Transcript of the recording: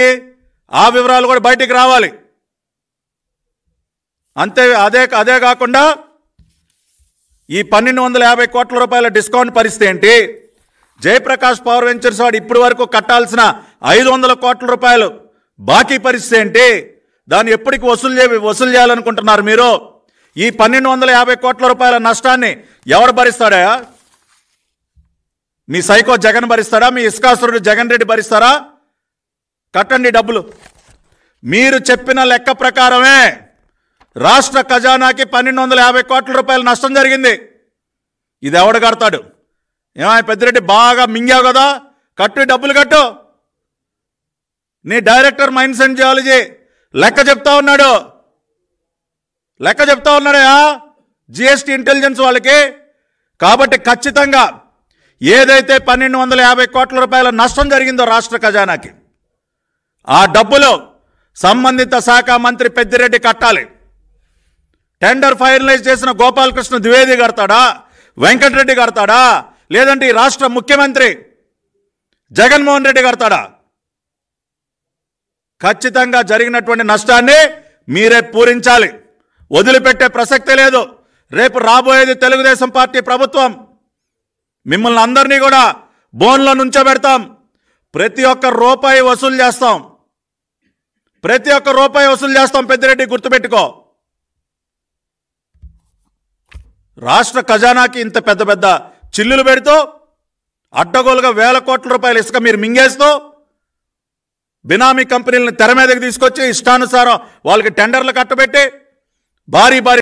ఆ వివరాలు కూడా బయటికి రావాలి. అంతే అదే అదే కాకుండా ఈ పన్నెండు వందల యాభై కోట్ల రూపాయల డిస్కౌంట్ పరిస్థితి ఏంటి? జయప్రకాష్ పవర్ వెంచర్స్ వాడు ఇప్పటి వరకు కట్టాల్సిన ఐదు వందల కోట్ల రూపాయలు బాకీ పరిస్థితి ఏంటి? దాన్ని ఎప్పటికి వసూలు చే వసూలు చేయాలనుకుంటున్నారు మీరు? ఈ పన్నెండు వందల యాభై కోట్ల రూపాయల నష్టాన్ని ఎవరు భరిస్తాడా? మీ సైకో జగన్ భరిస్తాడా? మీ ఇస్కాసురుడు జగన్ రెడ్డి భరిస్తారా? కట్టండి డబ్బులు. మీరు చెప్పిన లెక్క ప్రకారమే రాష్ట్ర ఖజానాకి పన్నెండు వందల యాభై కోట్ల రూపాయల నష్టం జరిగింది. ఇది ఎవడు కడతాడు? ఏమై పెద్దిరెడ్డి బాగా మింగావు కదా కట్టు డబ్బులు కట్టు. నీ డైరెక్టర్ మైన్స్ అండ్ జియాలజీ లెక్క చెప్తా ఉన్నాడు. లెక్క చెప్తా ఉన్నాడయా జిఎస్టీ ఇంటెలిజెన్స్ వాళ్ళకి. కాబట్టి ఖచ్చితంగా ఏదైతే పన్నెండు వందల యాభై కోట్ల రూపాయల నష్టం జరిగిందో రాష్ట్ర ఖజానాకి ఆ డబ్బులు సంబంధిత శాఖ మంత్రి పెద్దిరెడ్డి కట్టాలి. టెండర్ ఫైనలైజ్ చేసిన గోపాలకృష్ణ ద్వివేది కడతాడా? వెంకటరెడ్డి కడతాడా? లేదంటే ఈ రాష్ట్ర ముఖ్యమంత్రి జగన్మోహన్ రెడ్డి కడతాడా? ఖచ్చితంగా జరిగినటువంటి నష్టాన్ని మీరే పూరించాలి. వదిలిపెట్టే ప్రసక్తి లేదు. రేపు రాబోయేది తెలుగుదేశం పార్టీ ప్రభుత్వం. మిమ్మల్ని అందరినీ కూడా బోన్లో నుంచోబెడతాం. ప్రతి ఒక్క రూపాయి వసూలు చేస్తాం. ప్రతి ఒక్క రూపాయి వసూలు చేస్తాం పెద్దిరెడ్డి గుర్తుపెట్టుకో. రాష్ట్ర ఖజానాకి ఇంత పెద్ద పెద్ద చిల్లులు పెడుతూ అడ్డగోలుగా వేల కోట్ల రూపాయలు ఇసుక మీరు మింగేస్తూ బినామీ కంపెనీలను తెర మీదకి తీసుకొచ్చి ఇష్టానుసారం వాళ్ళకి టెండర్లు కట్టబెట్టి భారీ భారీ